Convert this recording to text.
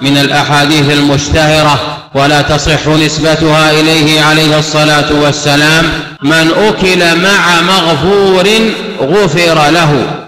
من الأحاديث المشتهرة ولا تصح نسبتها إليه عليه الصلاة والسلام من أكل مع مغفور غفر له.